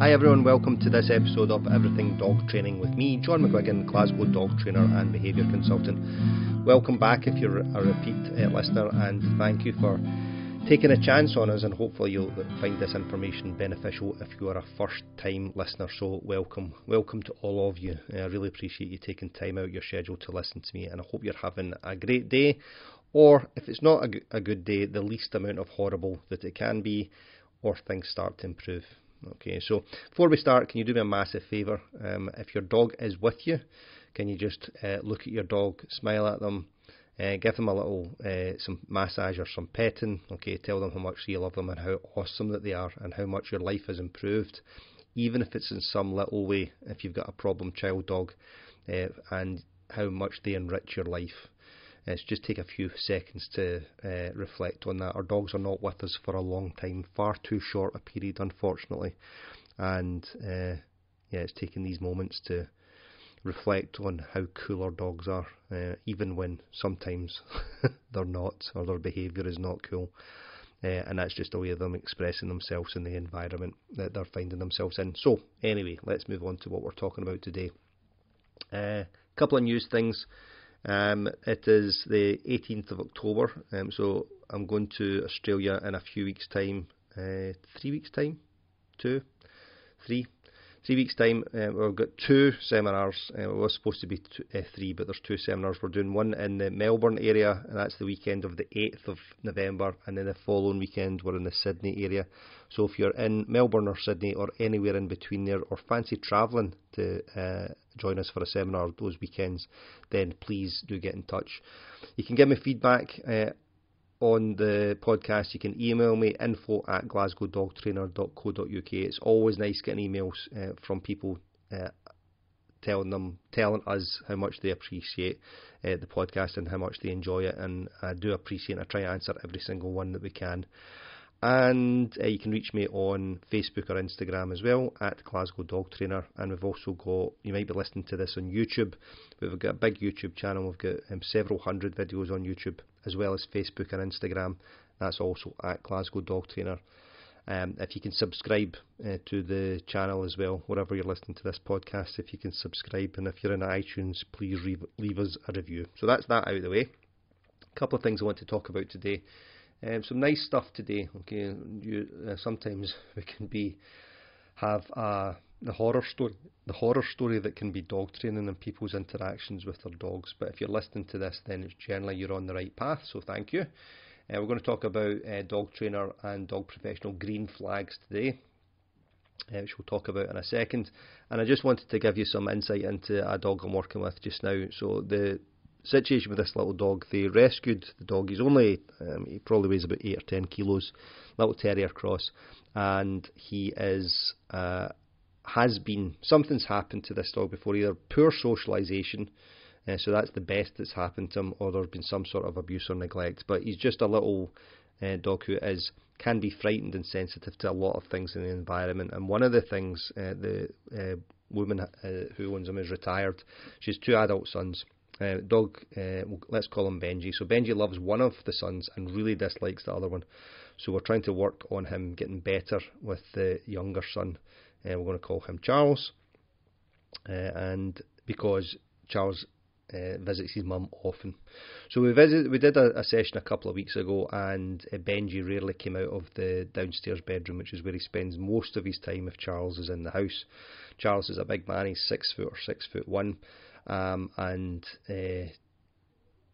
Hi everyone, welcome to this episode of Everything Dog Training with me, John McGuigan, Glasgow dog trainer and behaviour consultant. Welcome back if you're a repeat uh, listener, and thank you for taking a chance on us. And hopefully you'll find this information beneficial if you are a first-time listener. So welcome, welcome to all of you. I really appreciate you taking time out your schedule to listen to me, and I hope you're having a great day. Or if it's not a good day, the least amount of horrible that it can be, or things start to improve. Okay, so before we start, can you do me a massive favour? Um, if your dog is with you, can you just uh, look at your dog, smile at them, uh, give them a little uh, some massage or some petting? Okay, tell them how much you love them and how awesome that they are and how much your life has improved, even if it's in some little way. If you've got a problem child dog, uh, and how much they enrich your life. Let's just take a few seconds to uh, reflect on that. Our dogs are not with us for a long time, far too short a period, unfortunately. And uh, yeah, it's taking these moments to reflect on how cool our dogs are, uh, even when sometimes they're not or their behaviour is not cool. Uh, and that's just a way of them expressing themselves in the environment that they're finding themselves in. So, anyway, let's move on to what we're talking about today. A uh, couple of news things. Um, it is the 18th of October, um, so I'm going to Australia in a few weeks' time. Uh, three weeks' time? Two? Three? Three weeks' time, uh, we've got two seminars. Uh, it was supposed to be two, uh, three, but there's two seminars. We're doing one in the Melbourne area, and that's the weekend of the 8th of November, and then the following weekend we're in the Sydney area. So if you're in Melbourne or Sydney or anywhere in between there, or fancy travelling to uh, join us for a seminar those weekends, then please do get in touch. You can give me feedback uh, on the podcast, you can email me info at glasgowdogtrainer.co.uk. It's always nice getting emails uh, from people uh, telling them, telling us how much they appreciate uh, the podcast and how much they enjoy it. And I do appreciate. it. I try to answer every single one that we can. And uh, you can reach me on Facebook or Instagram as well at Glasgow Dog Trainer. And we've also got, you might be listening to this on YouTube. We've got a big YouTube channel. We've got um, several hundred videos on YouTube as well as Facebook and Instagram. That's also at Glasgow Dog Trainer. Um, if you can subscribe uh, to the channel as well, wherever you're listening to this podcast, if you can subscribe, and if you're in iTunes, please leave, leave us a review. So that's that out of the way. A couple of things I want to talk about today. Um, some nice stuff today. Okay, you, uh, sometimes we can be have uh, the horror story, the horror story that can be dog training and people's interactions with their dogs. But if you're listening to this, then it's generally you're on the right path. So thank you. Uh, we're going to talk about uh, dog trainer and dog professional green flags today. Uh, which we'll talk about in a second. And I just wanted to give you some insight into a dog I'm working with just now. So the situation with this little dog. They rescued the dog. He's only, um, he probably weighs about 8 or 10 kilos, little terrier cross, and he is, uh, has been, something's happened to this dog before, either poor socialisation, uh, so that's the best that's happened to him, or there's been some sort of abuse or neglect. But he's just a little uh, dog who is can be frightened and sensitive to a lot of things in the environment. And one of the things uh, the uh, woman uh, who owns him is retired. She has two adult sons uh, dog, uh, let's call him Benji. So Benji loves one of the sons and really dislikes the other one. So we're trying to work on him getting better with the younger son. Uh, we're going to call him Charles, uh, and because Charles uh, visits his mum often. So we visit, we did a, a, session a couple of weeks ago, and uh, Benji rarely came out of the downstairs bedroom, which is where he spends most of his time if Charles is in the house. Charles is a big man; he's six foot or six foot one, um, and uh,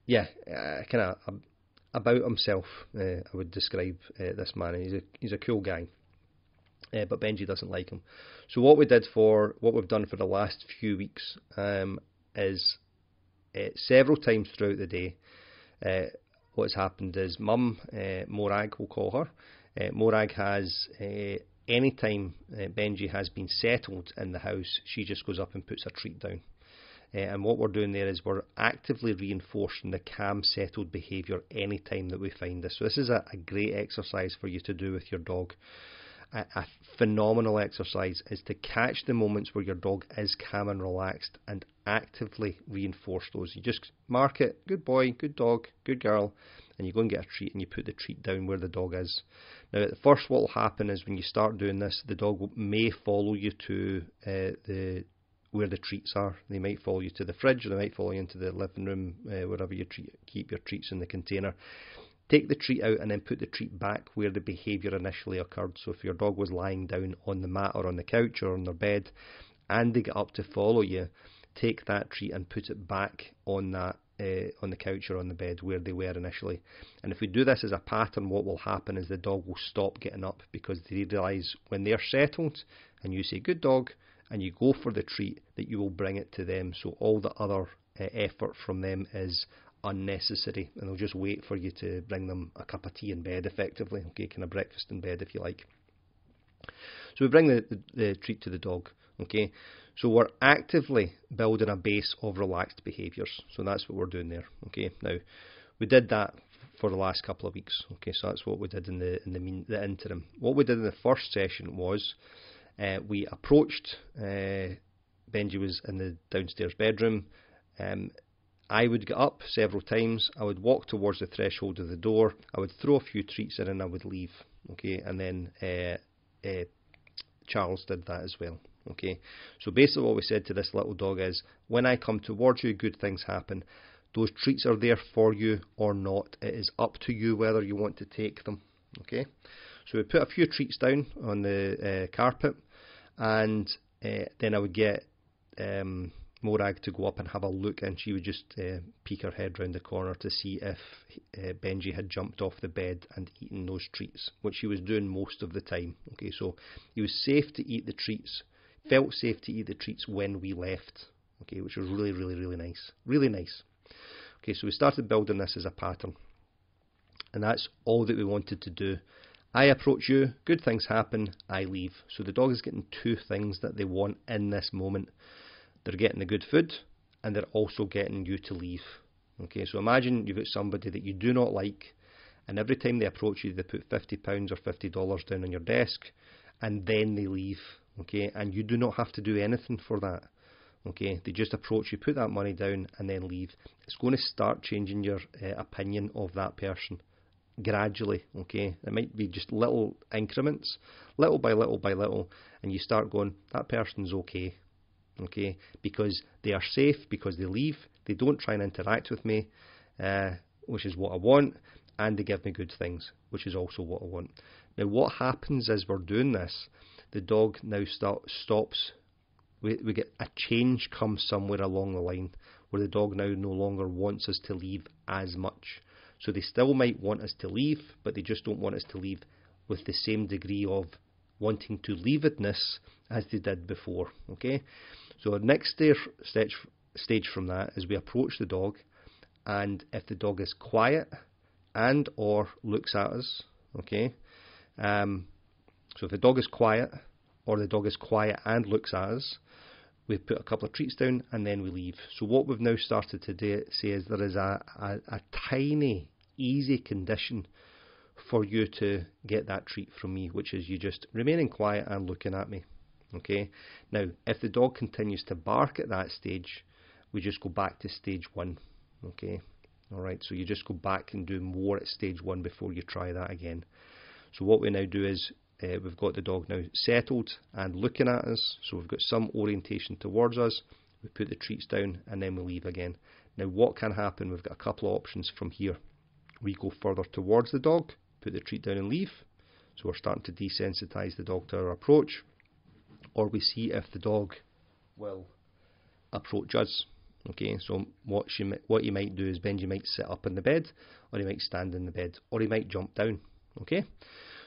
yeah, uh, kind of about himself. Uh, I would describe uh, this man. He's a he's a cool guy, uh, but Benji doesn't like him. So what we did for what we've done for the last few weeks um, is several times throughout the day. what's happened is Mum Morag, we'll call her. Morag has any time Benji has been settled in the house, she just goes up and puts a treat down. Uh, and what we're doing there is we're actively reinforcing the calm, settled behaviour anytime that we find this. So, this is a, a great exercise for you to do with your dog. A, a, phenomenal exercise is to catch the moments where your dog is calm and relaxed and actively reinforce those. You just mark it, good boy, good dog, good girl, and you go and get a treat and you put the treat down where the dog is. Now, at first, what will happen is when you start doing this, the dog may follow you to uh, the where the treats are. They might follow you to the fridge, or they might follow you into the living room, uh, wherever you treat, keep your treats in the container. Take the treat out and then put the treat back where the behaviour initially occurred. So if your dog was lying down on the mat or on the couch or on their bed, and they get up to follow you, take that treat and put it back on that uh, on the couch or on the bed where they were initially. And if we do this as a pattern, what will happen is the dog will stop getting up because they realise when they're settled and you say, Good dog, and you go for the treat, that you will bring it to them. So all the other uh, effort from them is unnecessary and they'll just wait for you to bring them a cup of tea in bed effectively, okay, kind of breakfast in bed if you like. So we bring the, the, the treat to the dog, okay. So we're actively building a base of relaxed behaviours. So that's what we're doing there. Okay. Now we did that for the last couple of weeks. Okay. So that's what we did in the in the, mean, the interim. What we did in the first session was uh, we approached. Uh, Benji was in the downstairs bedroom. Um, I would get up several times. I would walk towards the threshold of the door. I would throw a few treats in and I would leave. Okay, and then uh, uh, Charles did that as well. Okay, so basically what we said to this little dog is, when I come towards you, good things happen. Those treats are there for you or not. It is up to you whether you want to take them. Okay, so we put a few treats down on the uh, carpet, and uh, then I would get um, Morag to go up and have a look, and she would just uh, peek her head round the corner to see if uh, Benji had jumped off the bed and eaten those treats, which he was doing most of the time. Okay, so he was safe to eat the treats felt safe to eat the treats when we left. Okay, which was really, really, really nice. Really nice. Okay, so we started building this as a pattern. And that's all that we wanted to do. I approach you, good things happen, I leave. So the dog is getting two things that they want in this moment. They're getting the good food and they're also getting you to leave. Okay, so imagine you've got somebody that you do not like, and every time they approach you, they put £50 or $50 down on your desk, and then they leave okay, and you do not have to do anything for that. Okay, they just approach you, put that money down, and then leave. It's going to start changing your uh, opinion of that person gradually. Okay, it might be just little increments, little by little by little, and you start going, that person's okay. Okay, because they are safe, because they leave, they don't try and interact with me, uh, which is what I want, and they give me good things, which is also what I want. Now, what happens as we're doing this the dog now start, stops. We, we get a change comes somewhere along the line where the dog now no longer wants us to leave as much. So they still might want us to leave, but they just don't want us to leave with the same degree of wanting to leavedness as they did before. Okay, so our next stage stage from that is we approach the dog, and if the dog is quiet and or looks at us, okay, um, so if the dog is quiet, or the dog is quiet and looks at us, we put a couple of treats down and then we leave. So what we've now started to do, say is there is a, a, a tiny, easy condition for you to get that treat from me, which is you just remaining quiet and looking at me. Okay. Now, if the dog continues to bark at that stage, we just go back to stage one. Okay. All right. So you just go back and do more at stage one before you try that again. So what we now do is uh, we've got the dog now settled and looking at us, so we've got some orientation towards us. We put the treats down and then we leave again. Now, what can happen? We've got a couple of options from here. We go further towards the dog, put the treat down and leave. So we're starting to desensitize the dog to our approach. Or we see if the dog will approach us. Okay, so what, she, what he might do is Benji might sit up in the bed, or he might stand in the bed, or he might jump down. Okay,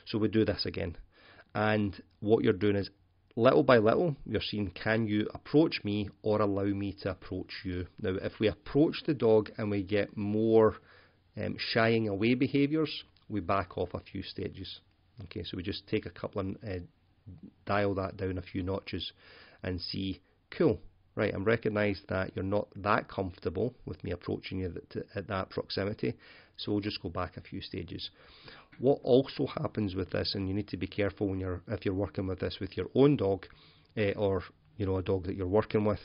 so we do this again. And what you're doing is little by little, you're seeing can you approach me or allow me to approach you. Now, if we approach the dog and we get more um, shying away behaviours, we back off a few stages. Okay, so we just take a couple and uh, dial that down a few notches and see, cool, right, I'm recognised that you're not that comfortable with me approaching you at that proximity, so we'll just go back a few stages. What also happens with this, and you need to be careful when you're if you're working with this with your own dog, eh, or you know a dog that you're working with,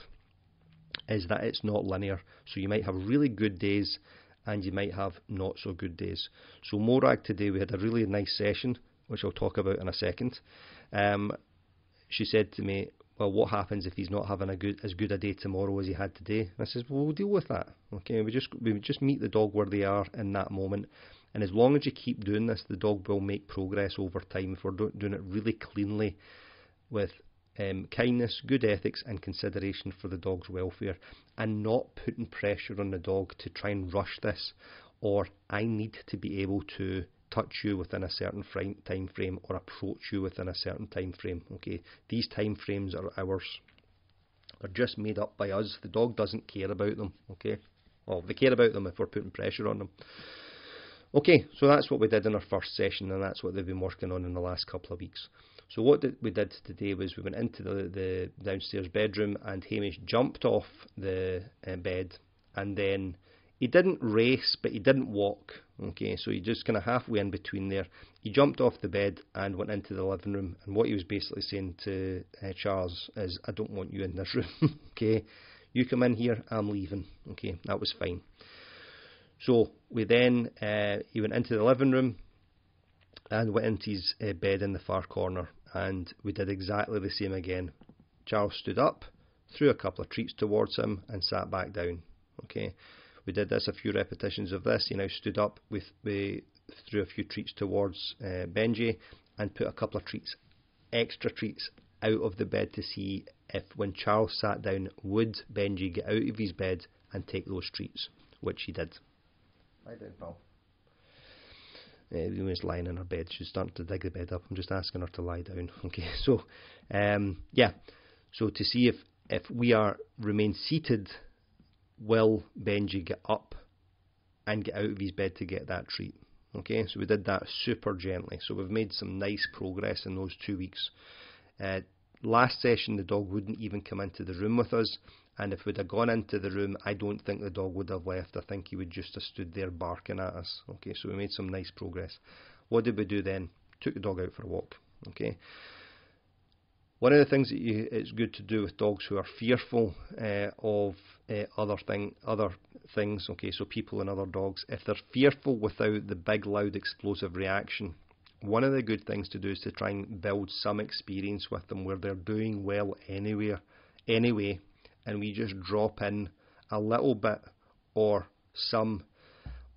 is that it's not linear. So you might have really good days, and you might have not so good days. So Morag today, we had a really nice session, which I'll talk about in a second. Um, she said to me, well, what happens if he's not having a good as good a day tomorrow as he had today? And I says, well, we'll deal with that. Okay, we just we just meet the dog where they are in that moment, and as long as you keep doing this, the dog will make progress over time. If we're do- doing it really cleanly, with um, kindness, good ethics, and consideration for the dog's welfare, and not putting pressure on the dog to try and rush this, or I need to be able to touch you within a certain time frame or approach you within a certain time frame. Okay, these time frames are ours. They're just made up by us. The dog doesn't care about them. Okay, well they care about them if we're putting pressure on them. Okay, so that's what we did in our first session, and that's what they've been working on in the last couple of weeks. So what did, we did today was we went into the, the downstairs bedroom, and Hamish jumped off the uh, bed, and then he didn't race, but he didn't walk. Okay, so he just kind of halfway in between there. He jumped off the bed and went into the living room, and what he was basically saying to uh, Charles is, "I don't want you in this room. okay, you come in here, I'm leaving." Okay, that was fine. So we then uh, he went into the living room and went into his uh, bed in the far corner, and we did exactly the same again. Charles stood up, threw a couple of treats towards him, and sat back down. Okay, we did this a few repetitions of this. He now stood up, with we threw a few treats towards uh, Benji, and put a couple of treats, extra treats, out of the bed to see if, when Charles sat down, would Benji get out of his bed and take those treats, which he did. Lie down, pal. Uh, was lying in her bed. She's starting to dig the bed up. I'm just asking her to lie down. Okay, so um, yeah, so to see if if we are remain seated, will Benji get up and get out of his bed to get that treat? Okay, so we did that super gently. So we've made some nice progress in those two weeks. Uh, last session, the dog wouldn't even come into the room with us. And if we'd have gone into the room, I don't think the dog would have left. I think he would just have stood there barking at us. Okay, so we made some nice progress. What did we do then? Took the dog out for a walk. Okay. One of the things that you, it's good to do with dogs who are fearful uh, of uh, other thing, other things. Okay, so people and other dogs, if they're fearful without the big, loud, explosive reaction, one of the good things to do is to try and build some experience with them where they're doing well anywhere, anyway, and we just drop in a little bit or some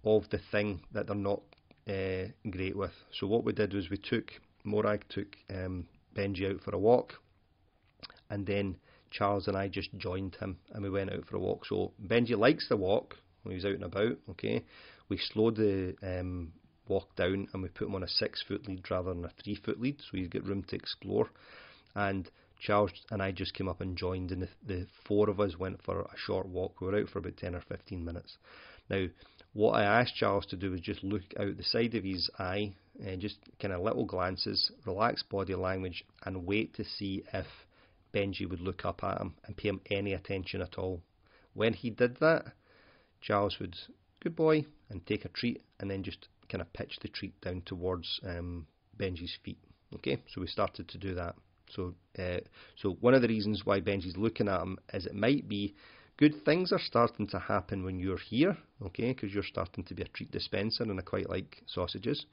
of the thing that they're not uh, great with. So what we did was we took Morag took um, Benji out for a walk, and then Charles and I just joined him and we went out for a walk. So Benji likes the walk when he's out and about. Okay, we slowed the um, walk down and we put him on a six foot lead rather than a three foot lead, so he's got room to explore. And Charles and I just came up and joined, and the, the four of us went for a short walk. We were out for about 10 or 15 minutes. Now, what I asked Charles to do was just look out the side of his eye and just kind of little glances, relax body language, and wait to see if Benji would look up at him and pay him any attention at all. When he did that, Charles would, good boy, and take a treat, and then just kind of pitch the treat down towards um, Benji's feet. Okay, so we started to do that. So, uh, so one of the reasons why Benji's looking at him is it might be good things are starting to happen when you're here, okay, because you're starting to be a treat dispenser and I quite like sausages.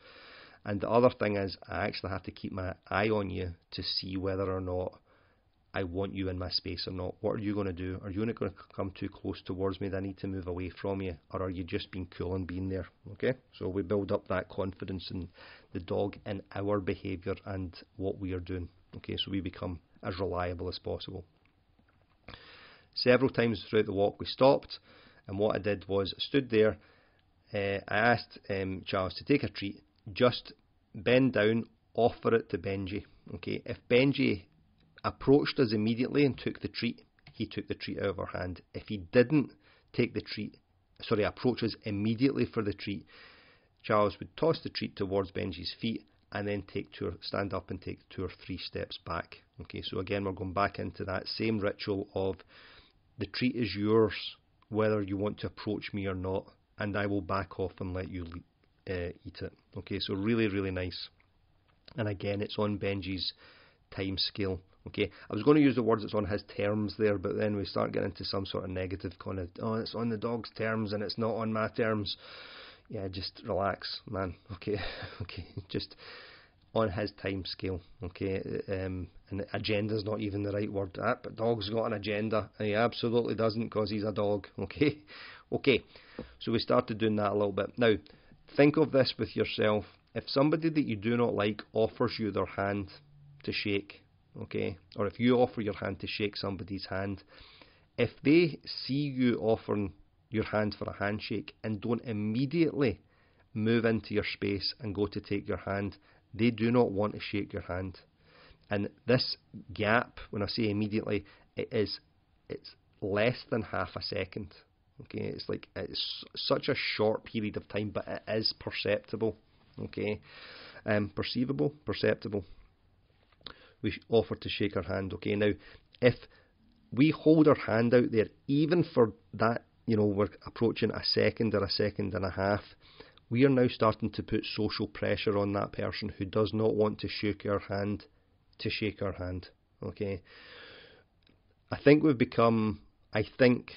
And the other thing is, I actually have to keep my eye on you to see whether or not I want you in my space or not. What are you going to do? Are you not going to come too close towards me that I need to move away from you? Or are you just being cool and being there? Okay? So we build up that confidence in the dog in our behaviour and what we are doing. Okay, so we become as reliable as possible. Several times throughout the walk we stopped, and what I did was I stood there. Uh, I asked um, Charles to take a treat, just bend down, offer it to Benji. Okay, if Benji approached us immediately and took the treat, he took the treat out of our hand. If he didn't take the treat, sorry, approach us immediately for the treat, Charles would toss the treat towards Benji's feet and then take two or, stand up and take two or three steps back. Okay, so again, we're going back into that same ritual of the treat is yours, whether you want to approach me or not, and I will back off and let you uh, eat it. Okay, so really, really nice. And again, it's on Benji's time scale. Okay, I was going to use the words it's on his terms there, but then we start getting into some sort of negative kind of, oh, it's on the dog's terms and it's not on my terms. Yeah, just relax, man. Okay, okay, just on his time scale. Okay, um, and agenda's not even the right word. Ah, but dog's got an agenda, he absolutely doesn't because he's a dog. Okay, okay. So we started doing that a little bit. Now, think of this with yourself. If somebody that you do not like offers you their hand to shake, okay, or if you offer your hand to shake somebody's hand, if they see you offering your hand for a handshake and don't immediately move into your space and go to take your hand, they do not want to shake your hand. And this gap, when I say immediately, it is it's less than half a second. Okay, it's like it's such a short period of time, but it is perceptible. Okay, um, perceivable, perceptible. We offer to shake our hand. Okay, now if we hold our hand out there, even for that, you know, we're approaching a second or a second and a half, we are now starting to put social pressure on that person who does not want to shake our hand to shake our hand. Okay. I think we've become I think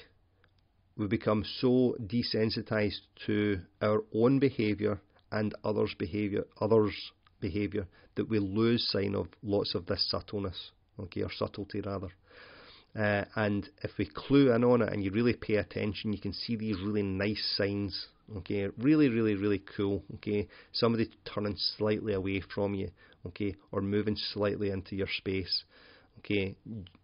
we've become so desensitized to our own behaviour and others' behaviour others' behaviour that we lose sign of lots of this subtleness, okay, or subtlety rather. Uh, and if we clue in on it and you really pay attention, you can see these really nice signs Okay, really, really, really cool. Okay, somebody turning slightly away from you. Okay, or moving slightly into your space. Okay,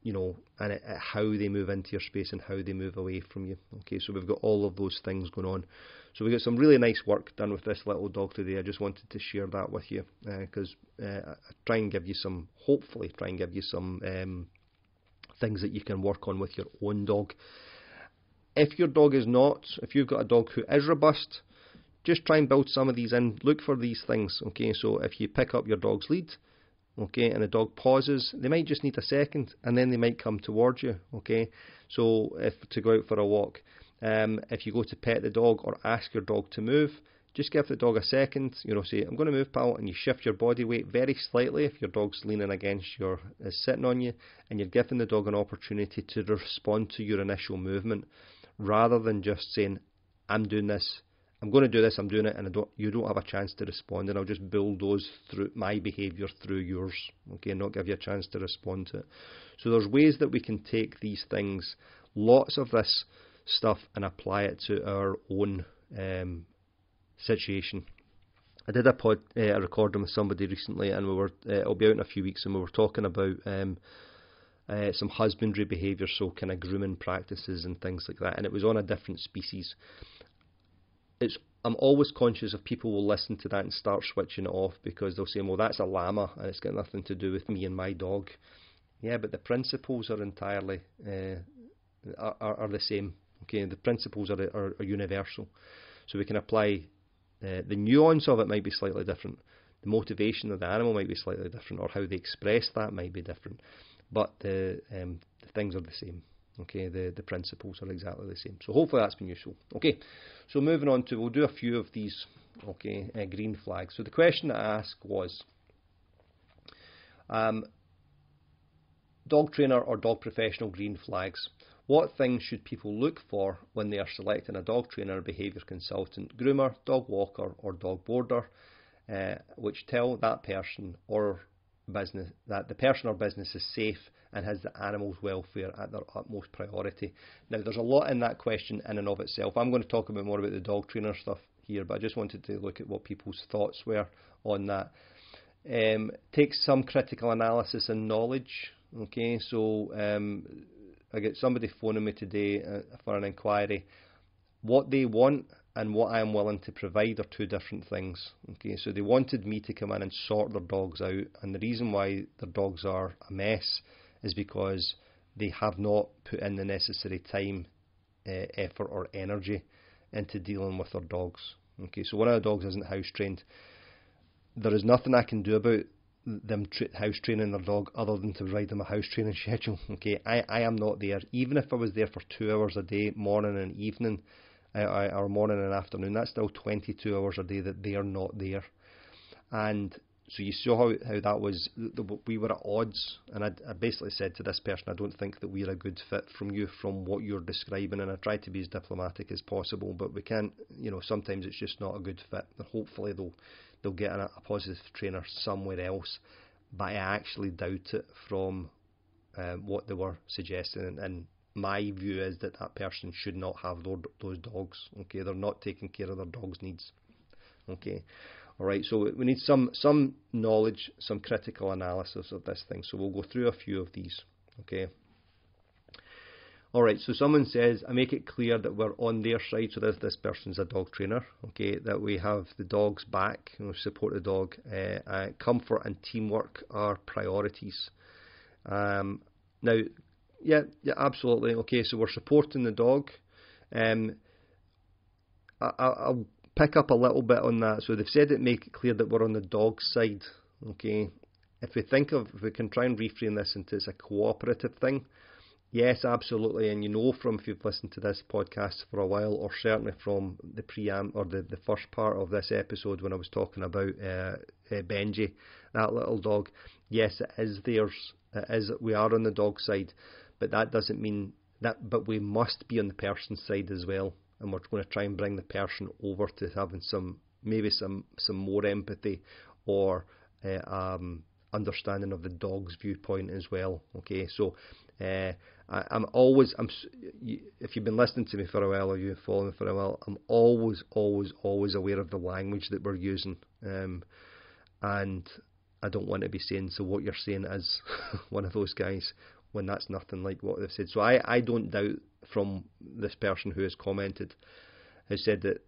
you know, and it, it, how they move into your space and how they move away from you. Okay, so we've got all of those things going on. So we got some really nice work done with this little dog today. I just wanted to share that with you because uh, uh, I try and give you some, hopefully, try and give you some um, things that you can work on with your own dog. If your dog is not, if you've got a dog who is robust, just try and build some of these in. Look for these things. Okay, so if you pick up your dog's lead, okay, and the dog pauses, they might just need a second, and then they might come towards you. Okay, so if to go out for a walk, um, if you go to pet the dog or ask your dog to move, just give the dog a second. You know, say I'm going to move, pal, and you shift your body weight very slightly if your dog's leaning against your is sitting on you, and you're giving the dog an opportunity to respond to your initial movement rather than just saying, I'm doing this, I'm going to do this, I'm doing it, and don't, you don't have a chance to respond, and I'll just bulldoze through my behaviour through yours, okay, and not give you a chance to respond to it. So there's ways that we can take these things, lots of this stuff, and apply it to our own um, situation. I did a pod, uh, a recording with somebody recently, and we were. Uh, it'll be out in a few weeks, and we were talking about um, uh, some husbandry behaviour, so kind of grooming practices and things like that. And it was on a different species. It's I'm always conscious of people will listen to that and start switching it off because they'll say, well, that's a llama and it's got nothing to do with me and my dog. Yeah, but the principles are entirely uh, are, are, the same. Okay, the principles are, are, are universal, so we can apply. Uh, the nuance of it might be slightly different. The motivation of the animal might be slightly different, or how they express that might be different but the, um, the things are the same. Okay, the, the principles are exactly the same. So hopefully that's been useful. Okay, so moving on to, we'll do a few of these, okay, uh, green flags. So the question I asked was, um, dog trainer or dog professional green flags. What things should people look for when they are selecting a dog trainer, behaviour consultant, groomer, dog walker, or dog boarder, uh, which tell that person or business that the person or business is safe and has the animal's welfare at their utmost priority. Now, there's a lot in that question in and of itself. I'm going to talk a bit more about the dog trainer stuff here, but I just wanted to look at what people's thoughts were on that. Um, takes some critical analysis and knowledge. Okay, so um, I get somebody phoning me today uh, for an inquiry. What they want and what I am willing to provide are two different things. Okay, so they wanted me to come in and sort their dogs out, and the reason why their dogs are a mess is because they have not put in the necessary time, uh, effort, or energy into dealing with their dogs. Okay, so one of the dogs isn't house trained. There is nothing I can do about them tra- house training their dog other than to provide them a house training schedule. Okay, I, I am not there. Even if I was there for two hours a day, morning and evening, uh, or morning and afternoon. That's still 22 hours a day that they are not there. And so you saw how, how that was. We were at odds, and I, I, basically said to this person, I don't think that we're a good fit from you from what you're describing, and I tried to be as diplomatic as possible, but we can't. You know, sometimes it's just not a good fit. Hopefully they'll they'll get a, a positive trainer somewhere else, but I actually doubt it from um, what they were suggesting, and, and my view is that that person should not have those dogs. Okay, they're not taking care of their dog's needs. Okay, all right. So we need some some knowledge, some critical analysis of this thing. So we'll go through a few of these. Okay. All right. So someone says, I make it clear that we're on their side. So this this person's a dog trainer. Okay, that we have the dog's back. You know, support the dog. Uh, uh, comfort and teamwork are priorities. Um, now, yeah, yeah, absolutely. Okay, so we're supporting the dog. Um, I, will pick up a little bit on that. So they've said it, make it clear that we're on the dog's side. Okay, if we think of, if we can try and reframe this into it's a cooperative thing. Yes, absolutely, and you know from if you've listened to this podcast for a while, or certainly from the preamp or the, the first part of this episode when I was talking about uh, uh, Benji, that little dog. Yes, it is theirs. It is. We are on the dog side but that doesn't mean that. But we must be on the person's side as well, and we're going to try and bring the person over to having some maybe some some more empathy or uh, um, understanding of the dog's viewpoint as well. Okay, so. Uh, I, am always, I'm, if you've been listening to me for a while or you've followed me for a while, I'm always, always, always aware of the language that we're using. Um, and I don't want to be saying, so what you're saying is one of those guys when that's nothing like what they've said. So I, I don't doubt from this person who has commented, has said that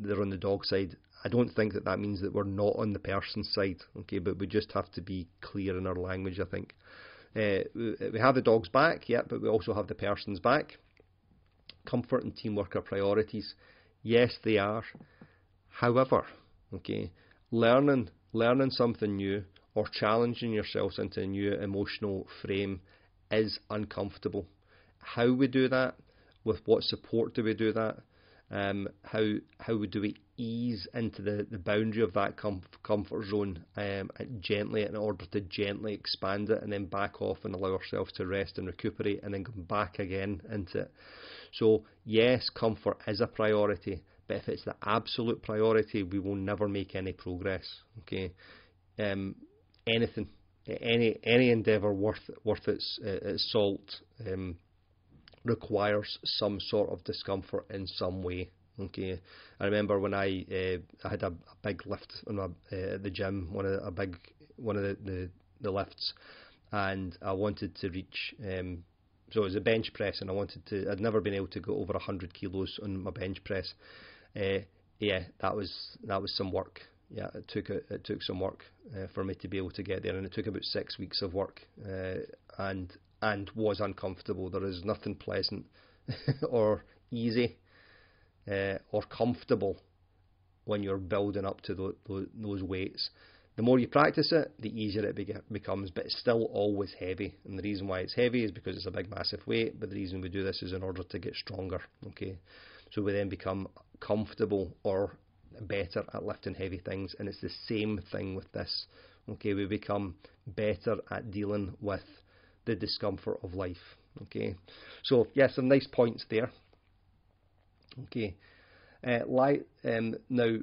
they're on the dog side. I don't think that that means that we're not on the person's side, okay, but we just have to be clear in our language, I think. Uh, we have the dog's back, yeah, but we also have the person's back. Comfort and teamwork are priorities. Yes, they are. However, okay, learning learning something new or challenging yourselves into a new emotional frame is uncomfortable. How we do that, with what support do we do that, um, how how do we ease into the, the boundary of that com- comfort zone um, gently in order to gently expand it and then back off and allow ourselves to rest and recuperate and then come back again into it. So yes, comfort is a priority, but if it's the absolute priority, we will never make any progress. Okay, um, anything any any endeavour worth worth its, uh, its salt um, requires some sort of discomfort in some way. Okay, I remember when I uh, I had a, a, big lift my, uh, at the gym, one of a big one of the, the, the lifts, and I wanted to reach. Um, so it was a bench press, and I wanted to. I'd never been able to go over hundred kilos on my bench press. Uh, yeah, that was that was some work yeah, it took a, it took some work uh, for me to be able to get there, and it took about six weeks of work, uh, and and was uncomfortable. There is nothing pleasant or easy uh, or comfortable when you're building up to the, those weights. The more you practice it, the easier it be- becomes, but it's still always heavy. And the reason why it's heavy is because it's a big, massive weight. But the reason we do this is in order to get stronger. Okay, so we then become comfortable or better at lifting heavy things, and it's the same thing with this. Okay, we become better at dealing with the discomfort of life. Okay, so yeah, some nice points there. Okay, uh, um, now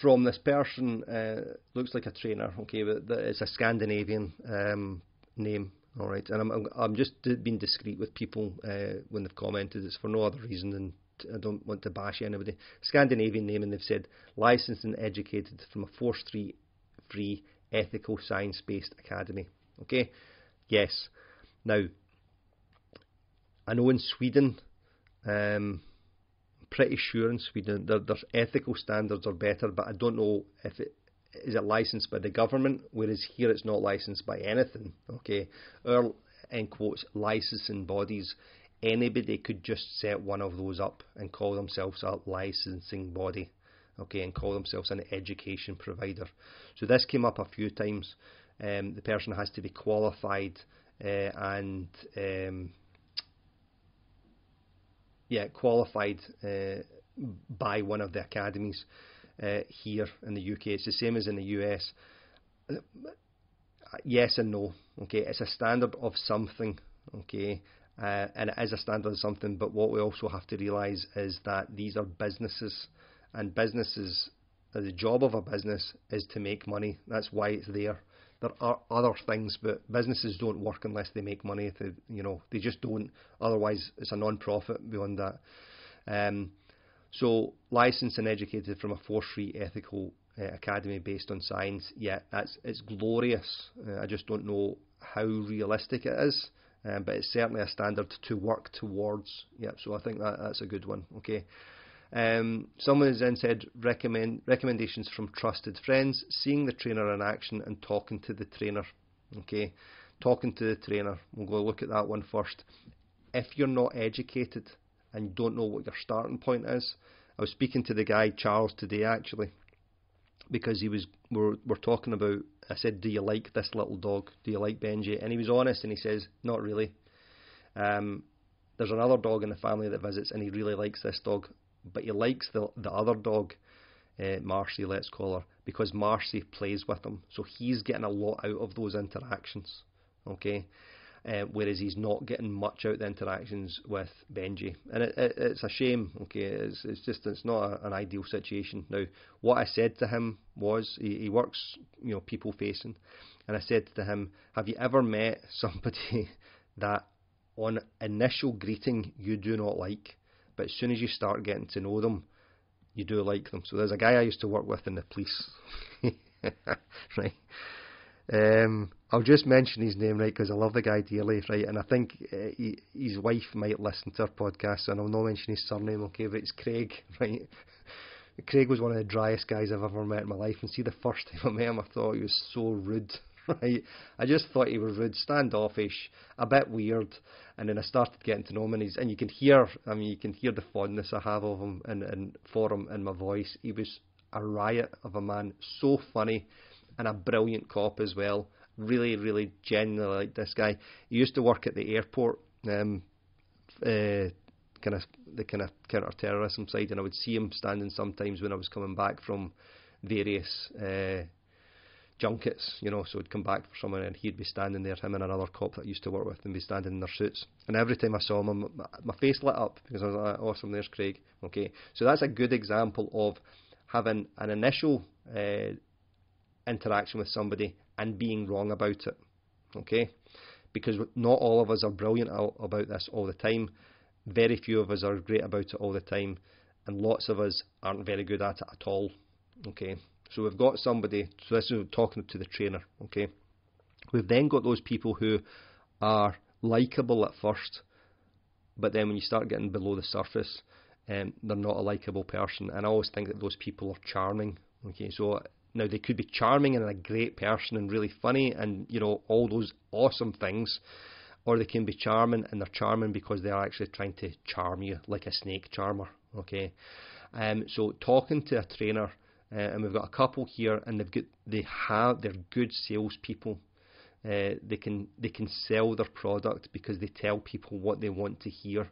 from this person uh, looks like a trainer. Okay, but it's a Scandinavian um, name. All right, and I'm, I'm, I'm just being discreet with people uh, when they've commented. It's for no other reason than I don't want to bash anybody. Scandinavian name, and they've said licensed and educated from a force free, free ethical science based academy. Okay, yes. Now, I know in Sweden, um, I'm pretty sure in Sweden their, their ethical standards are better, but I don't know if it is it licensed by the government, whereas here it's not licensed by anything. Okay, our in quotes licensing bodies anybody could just set one of those up and call themselves a licensing body, okay, and call themselves an education provider. So this came up a few times. Um, the person has to be qualified uh, and um, yeah, qualified uh, by one of the academies uh, here in the UK. It's the same as in the US. yes and no. Okay, it's a standard of something. Okay, uh, and it is a standard of something. But what we also have to realise is that these are businesses, and businesses. The job of a business is to make money. That's why it's there. There are other things, but businesses don't work unless they make money. To, you know, they just don't. Otherwise, it's a non-profit beyond that. Um, so, licensed and educated from a force-free ethical uh, academy based on science. Yeah, that's it's glorious. Uh, I just don't know how realistic it is, um, but it's certainly a standard to work towards. Yeah, so I think that that's a good one. Okay. Um, someone has then said recommend recommendations from trusted friends, seeing the trainer in action and talking to the trainer. Okay, talking to the trainer. We'll go look at that one first. If you're not educated and don't know what your starting point is, I was speaking to the guy Charles today actually, because he was we're we're talking about. I said, "Do you like this little dog? Do you like Benji?" And he was honest, and he says, "Not really." Um, there's another dog in the family that visits, and he really likes this dog, but he likes the the other dog, uh, Marcy, let's call her, because Marcy plays with him, so he's getting a lot out of those interactions. Okay, uh, whereas he's not getting much out the interactions with Benji, and it, it, it's a shame. Okay, it's, it's just it's not a, an ideal situation. Now, what I said to him was he, he works, you know, people facing, and I said to him, "Have you ever met somebody that on initial greeting you do not like, but as soon as you start getting to know them, you do like them?" So there's a guy I used to work with in the police, right? Um, I'll just mention his name, right, because I love the guy dearly, right, and I think uh, he, his wife might listen to our podcast, and I'll not mention his surname, okay, but it's Craig, right. Craig was one of the driest guys I've ever met in my life, and see, the first time I met him, I thought he was so rude, I just thought he was rude, standoffish, a bit weird, and then I started getting to know him, and, he's, and you can hear, I mean, you can hear the fondness I have of him and, and for him in my voice. He was a riot of a man, so funny and a brilliant cop as well. Really, really genuinely like this guy. He used to work at the airport, um, uh, kind of the kind of counter terrorism side, and I would see him standing sometimes when I was coming back from various uh, junkets, you know. So I'd come back for someone, and he'd be standing there. Him and another cop that I used to work with, and be standing in their suits. And every time I saw him, my, my face lit up because I was like, "Awesome, there's Craig." Okay, so that's a good example of having an initial uh, interaction with somebody and being wrong about it. Okay? Because not all of us are brilliant about this all the time. Very few of us are great about it all the time. And lots of us aren't very good at it at all. Okay? So we've got somebody, so this is talking to the trainer. Okay? We've then got those people who are likable at first, but then when you start getting below the surface, um, they're not a likable person. And I always think that those people are charming. Okay, so now they could be charming and a great person and really funny and you know all those awesome things, or they can be charming and they're charming because they're actually trying to charm you like a snake charmer. Okay, um, so talking to a trainer, uh, and we've got a couple here, and they've got they have they're good salespeople. Uh, they can they can sell their product because they tell people what they want to hear,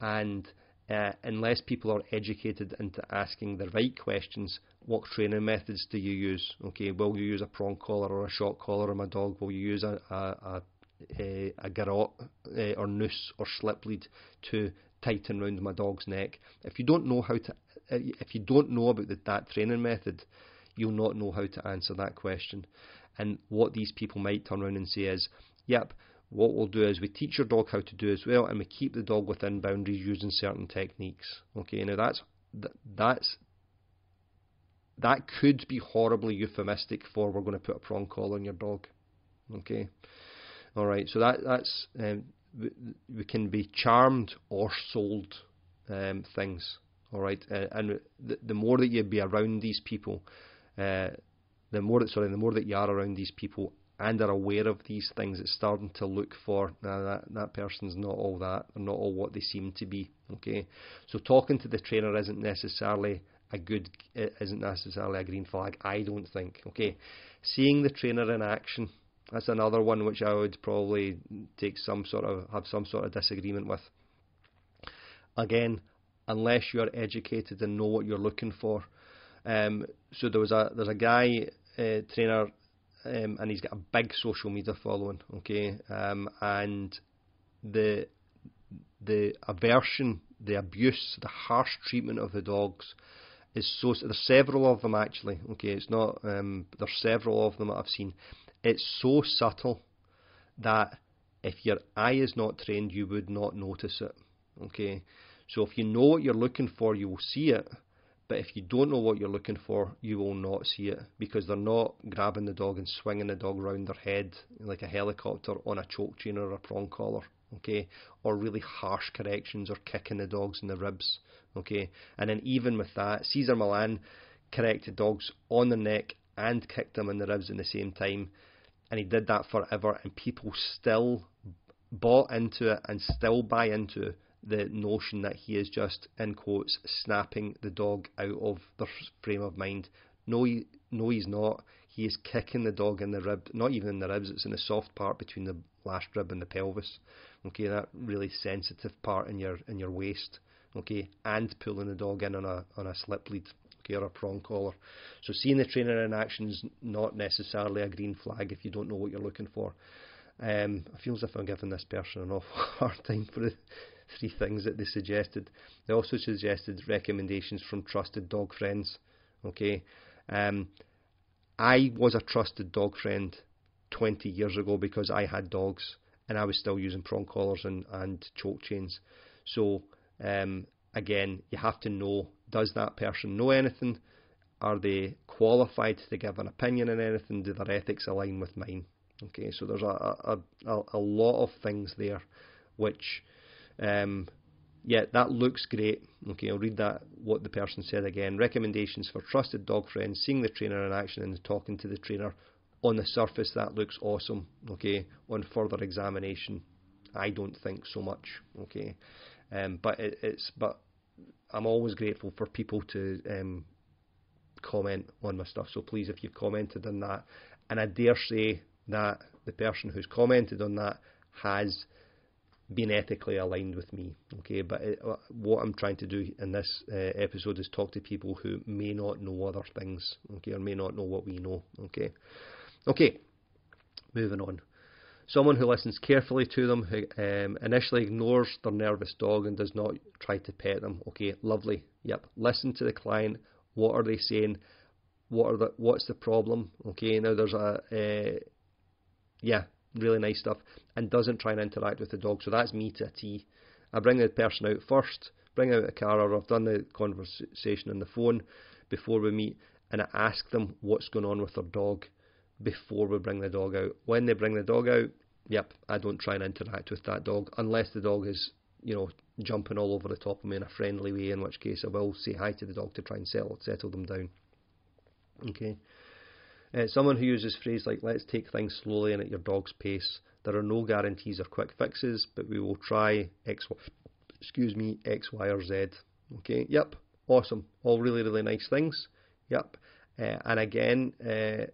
and uh, unless people are educated into asking the right questions, what training methods do you use? Okay, will you use a prong collar or a shock collar on my dog? Will you use a a, a, a, a garrote uh, or noose or slip lead to tighten round my dog's neck? If you don't know how to, if you don't know about the, that training method, you'll not know how to answer that question. And what these people might turn around and say is, "Yep, what we'll do is we teach your dog how to do as well, and we keep the dog within boundaries using certain techniques. Okay, now that's that's that could be horribly euphemistic for we're going to put a prong collar on your dog. Okay, all right. So that that's um, we, we, can be charmed or sold um, things. All right, uh, and the, the more that you be around these people, uh, the more that sorry, the more that you are around these people and are aware of these things, it's starting to look for nah, that that person's not all that, or not all what they seem to be. Okay, so talking to the trainer isn't necessarily a good, isn't necessarily a green flag. I don't think. Okay, seeing the trainer in action. That's another one which I would probably take some sort of have some sort of disagreement with. Again, unless you are educated and know what you're looking for. Um, so there was a there's a guy uh, trainer um, and he's got a big social media following. Okay, um, and the the aversion, the abuse, the harsh treatment of the dogs is so. There's several of them actually. Okay, it's not. Um, there's several of them that I've seen. It's so subtle that if your eye is not trained, you would not notice it. Okay, so if you know what you're looking for, you will see it. But if you don't know what you're looking for, you will not see it because they're not grabbing the dog and swinging the dog round their head like a helicopter on a choke chain or a prong collar, okay? Or really harsh corrections or kicking the dogs in the ribs, okay? And then even with that, Cesar Millan corrected dogs on the neck and kicked them in the ribs in the same time, and he did that forever, and people still bought into it and still buy into the notion that he is just, in quotes, snapping the dog out of their frame of mind. No, he, no, he's not. He is kicking the dog in the rib, not even in the ribs, it's in the soft part between the last rib and the pelvis. Okay, that really sensitive part in your in your waist. Okay, and pulling the dog in on a on a slip lead. Okay, or a prong collar. So seeing the trainer in action is not necessarily a green flag if you don't know what you're looking for. Um, I feel as if I'm giving this person an awful hard time for the three things that they suggested. They also suggested recommendations from trusted dog friends. Okay, um, I was a trusted dog friend 20 years ago because I had dogs and I was still using prong collars and, and choke chains. So um, again, you have to know: does that person know anything? Are they qualified to give an opinion on anything? Do their ethics align with mine? Okay, so there's a, a, a, a lot of things there which um, yeah, that looks great. Okay, I'll read that what the person said again. Recommendations for trusted dog friends, seeing the trainer in action and talking to the trainer. On the surface, that looks awesome. Okay, on further examination, I don't think so much. Okay, um, but it, it's but I'm always grateful for people to um, comment on my stuff. So please, if you've commented on that, and I dare say that the person who's commented on that has being ethically aligned with me. Okay, but it, uh, what I'm trying to do in this uh, episode is talk to people who may not know other things. Okay, or may not know what we know. Okay, okay, moving on. Someone who listens carefully to them, who um, initially ignores their nervous dog and does not try to pet them. Okay, lovely. Yep. Listen to the client. What are they saying? What are the What's the problem? Okay. Now there's a uh, yeah really nice stuff, and doesn't try and interact with the dog. So that's me to a T. I bring the person out first, bring out a car, or I've done the conversation on the phone before we meet, and I ask them what's going on with their dog before we bring the dog out. When they bring the dog out, yep, I don't try and interact with that dog unless the dog is, you know, jumping all over the top of me in a friendly way, in which case I will say hi to the dog to try and settle settle them down. Okay. Uh, someone who uses phrases like "let's take things slowly and at your dog's pace." There are no guarantees or quick fixes, but we will try X, excuse me, X, Y, or Z. Okay. Yep. Awesome. All really, really nice things. Yep. Uh, and again, uh,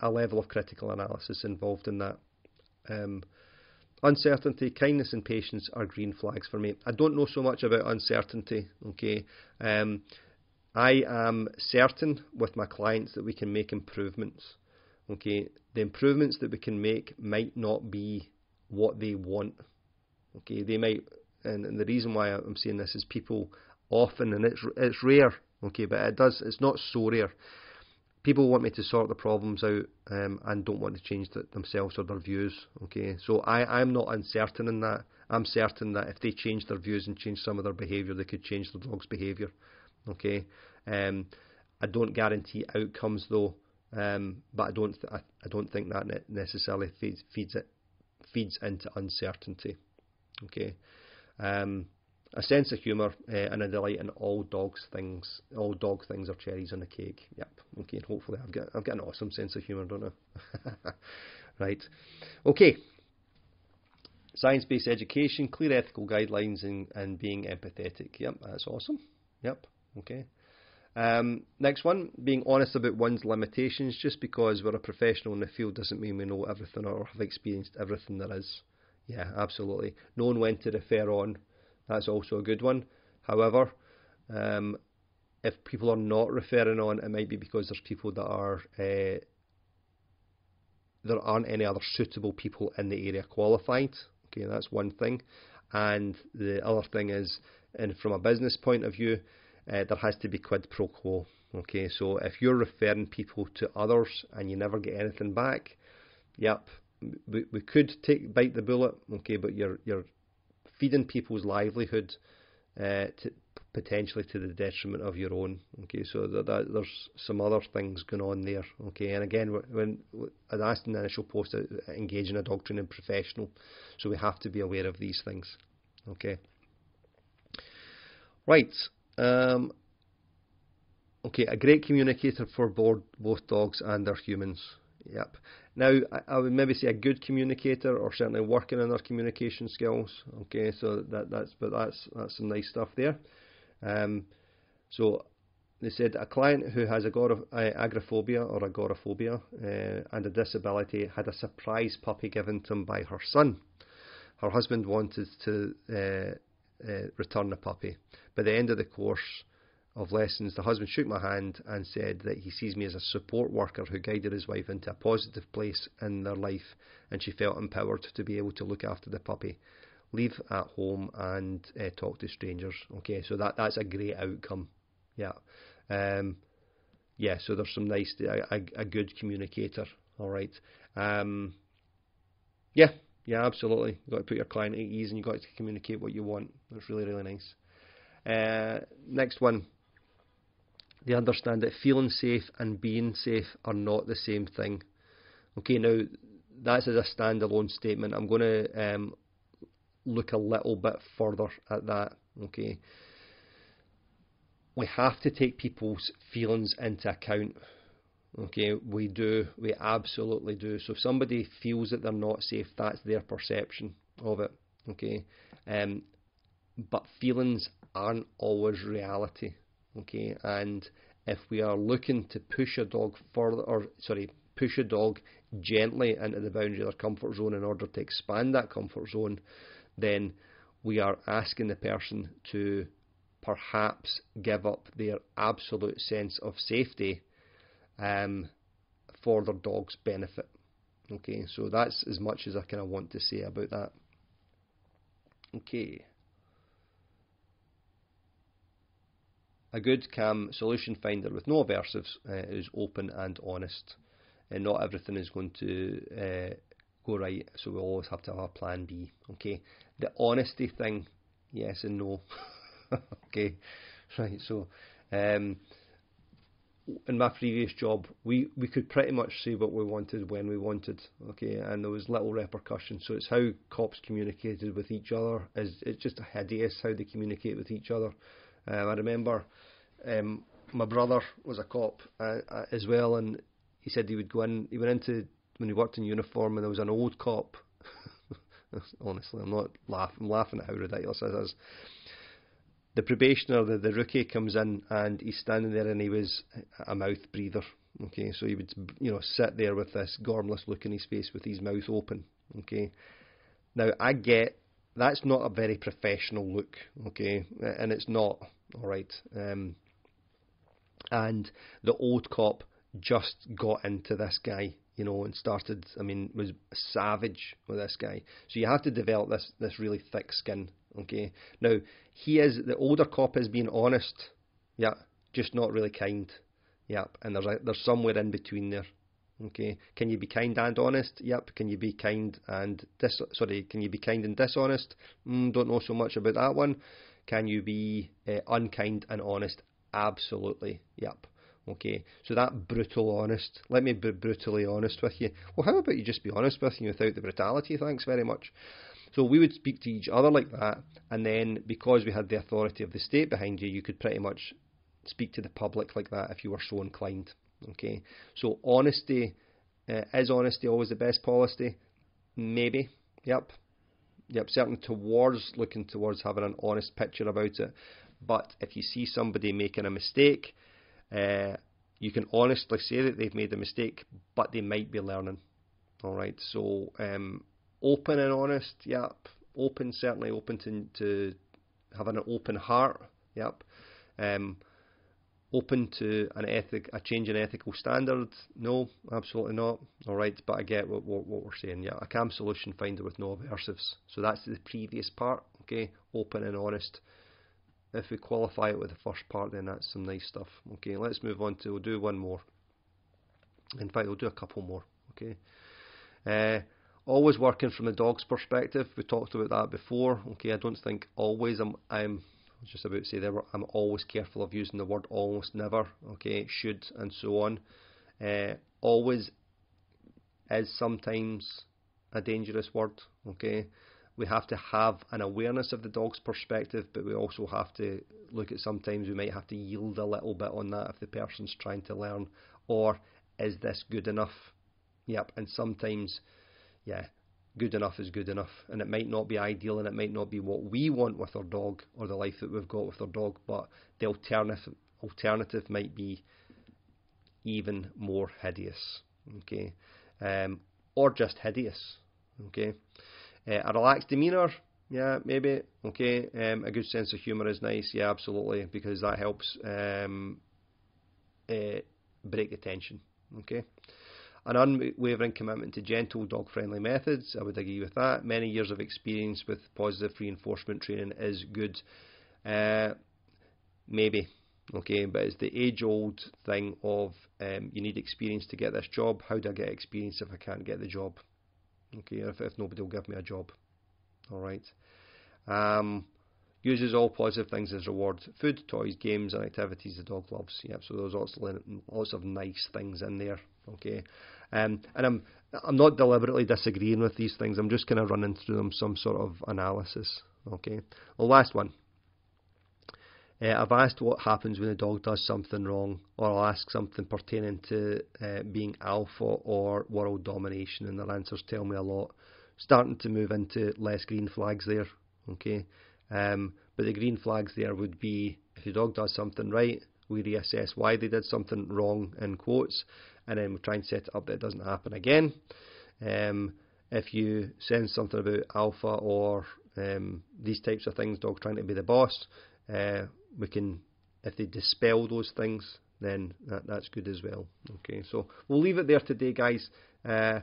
a level of critical analysis involved in that. Um, uncertainty, kindness, and patience are green flags for me. I don't know so much about uncertainty. Okay. Um, I am certain with my clients that we can make improvements. Okay, the improvements that we can make might not be what they want. Okay, they might, and, and the reason why I'm saying this is people often, and it's it's rare. Okay, but it does. It's not so rare. People want me to sort the problems out um, and don't want to change the, themselves or their views. Okay, so I I'm not uncertain in that. I'm certain that if they change their views and change some of their behaviour, they could change the dog's behaviour. Okay, um, I don't guarantee outcomes though, um, but I don't th- I, I, don't think that ne- necessarily feeds feeds it feeds into uncertainty. Okay, um, a sense of humour uh, and a delight in all dogs things. All dog things are cherries on a cake. Yep. Okay, and hopefully I've got I've got an awesome sense of humour, don't I? right. Okay. Science-based education, clear ethical guidelines, and, and being empathetic. Yep, that's awesome. Yep. Okay. Um, next one, being honest about one's limitations. Just because we're a professional in the field doesn't mean we know everything or have experienced everything there is. Yeah, absolutely. Knowing when to refer on, that's also a good one. However, um, if people are not referring on, it might be because there's people that are uh, there aren't any other suitable people in the area qualified. Okay, that's one thing. And the other thing is, and from a business point of view, uh, there has to be quid pro quo. Okay, so if you're referring people to others and you never get anything back, yep, we, we could take bite the bullet. Okay, but you're you're feeding people's livelihood uh, to, potentially to the detriment of your own. Okay, so that, that, there's some other things going on there. Okay, and again, when, I asked in the initial post, uh, engaging a dog and professional, so we have to be aware of these things. Okay. Right. Um, okay, a great communicator for both, both dogs and their humans. Yep. Now, I, I, would maybe say a good communicator, or certainly working on their communication skills. Okay, so that that's but that's that's some nice stuff there. Um, so they said a client who has uh, agoraphobia or agoraphobia uh, and a disability had a surprise puppy given to him by her son. Her husband wanted to uh, uh, return the puppy. By the end of the course of lessons, the husband shook my hand and said that he sees me as a support worker who guided his wife into a positive place in their life, and she felt empowered to be able to look after the puppy, leave at home, and uh, talk to strangers. Okay, so that that's a great outcome. Yeah. Um, yeah, so there's some nice, a, a, a good communicator. All right. Um, yeah, yeah, absolutely. You've got to put your client at ease and you've got to communicate what you want. That's really, really nice. Uh, next one. They understand that feeling safe and being safe are not the same thing. Okay, now that's as a standalone statement. I'm going to um, look a little bit further at that. Okay, we have to take people's feelings into account Okay, we do, we absolutely do. So if somebody feels that they're not safe, that's their perception of it. Okay, um, but feelings aren't always reality. Okay, and if we are looking to push a dog further, or sorry, push a dog gently into the boundary of their comfort zone in order to expand that comfort zone, then we are asking the person to perhaps give up their absolute sense of safety um, for their dog's benefit. Okay, so that's as much as I kind of want to say about that. Okay. A good CAM solution finder with no aversives uh, is open and honest. And not everything is going to uh, go right, so we always have to have a plan B. Okay, the honesty thing, yes and no. okay, right. So, um, in my previous job, we, we could pretty much say what we wanted when we wanted, okay, and there was little repercussion. So it's how cops communicated with each other. Is it's just hideous how they communicate with each other. Um, I remember um, my brother was a cop uh, uh, as well, and he said he would go in. He went into when he worked in uniform, and there was an old cop. Honestly, I'm not laughing. I'm laughing at how ridiculous this is the probationer, the, the rookie, comes in and he's standing there and he was a mouth breather. Okay, so he would you know sit there with this gormless look in his face with his mouth open. Okay, now I get that's not a very professional look. Okay, and it's not all right. Um, and the old cop just got into this guy, you know, and started. I mean, was savage with this guy. So you have to develop this this really thick skin Okay. Now he is the older cop is being honest. Yeah, just not really kind. Yep. And there's a, there's somewhere in between there. Okay. Can you be kind and honest? Yep. Can you be kind and dis? Sorry. Can you be kind and dishonest? Mm, don't know so much about that one. Can you be uh, unkind and honest? Absolutely. Yep. Okay, so that brutal honest. Let me be brutally honest with you. Well, how about you just be honest with you without the brutality? Thanks very much. So we would speak to each other like that, and then because we had the authority of the state behind you, you could pretty much speak to the public like that if you were so inclined. Okay, so honesty uh, is honesty always the best policy? Maybe. Yep. Yep. Certainly towards looking towards having an honest picture about it. But if you see somebody making a mistake, uh, you can honestly say that they've made a mistake, but they might be learning. All right. So um, open and honest. Yep, open certainly open to to having an open heart. Yep. Um, open to an ethic, a change in ethical standard? No, absolutely not. All right, but I get what, what, what we're saying. Yeah, a CAM solution finder with no aversives. So that's the previous part. Okay, open and honest. If we qualify it with the first part, then that's some nice stuff. Okay, let's move on to. We'll do one more. In fact, we'll do a couple more. Okay. Uh, always working from the dog's perspective. We talked about that before. Okay, I don't think always. I'm. I'm just about to say there. I'm always careful of using the word almost never. Okay, should and so on. Uh, always is sometimes a dangerous word. Okay, we have to have an awareness of the dog's perspective, but we also have to look at sometimes we might have to yield a little bit on that if the person's trying to learn, or is this good enough? Yep, and sometimes, yeah, good enough is good enough, and it might not be ideal, and it might not be what we want with our dog or the life that we've got with our dog, but the alternative alternative might be even more hideous, okay, um, or just hideous, okay. Uh, a relaxed demeanour, yeah, maybe, okay. Um, a good sense of humour is nice, yeah, absolutely, because that helps um, uh, break the tension, okay. An unwavering commitment to gentle, dog friendly methods, I would agree with that. Many years of experience with positive reinforcement training is good. Uh, maybe, okay, but it's the age old thing of um, you need experience to get this job. How do I get experience if I can't get the job? Okay, if, if nobody will give me a job. Alright. Um, uses all positive things as reward food, toys, games, and activities the dog loves. Yep, so there's lots of, lots of nice things in there. Okay, um, and I'm I'm not deliberately disagreeing with these things. I'm just kind of running through them some sort of analysis. Okay, well, last one. Uh, I've asked what happens when a dog does something wrong, or I'll ask something pertaining to uh, being alpha or world domination, and their answers tell me a lot. Starting to move into less green flags there. Okay, um, but the green flags there would be if your dog does something right, we reassess why they did something wrong in quotes, and then we try and set it up that it doesn't happen again. Um, if you sense something about alpha or um, these types of things, dog trying to be the boss, uh, we can, if they dispel those things, then that, that's good as well. Okay, so we'll leave it there today, guys. Uh,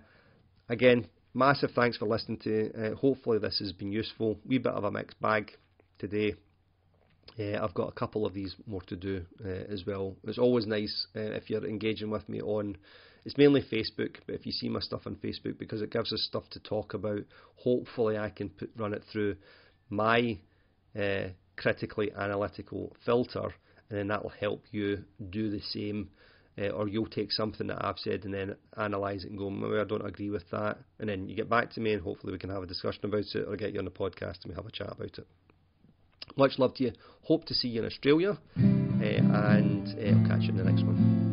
again, massive thanks for listening to. Uh, hopefully, this has been useful. Wee bit of a mixed bag today. Uh, I've got a couple of these more to do uh, as well. It's always nice uh, if you're engaging with me on. It's mainly Facebook, but if you see my stuff on Facebook, because it gives us stuff to talk about, hopefully I can put, run it through my critically analytical filter, and then that will help you do the same. Or you'll take something that I've said and then analyse it and go, maybe I don't agree with that. And then you get back to me, and hopefully we can have a discussion about it, or get you on the podcast and we have a chat about it. Much love to you. Hope to see you in Australia, uh, and uh, I'll catch you in the next one.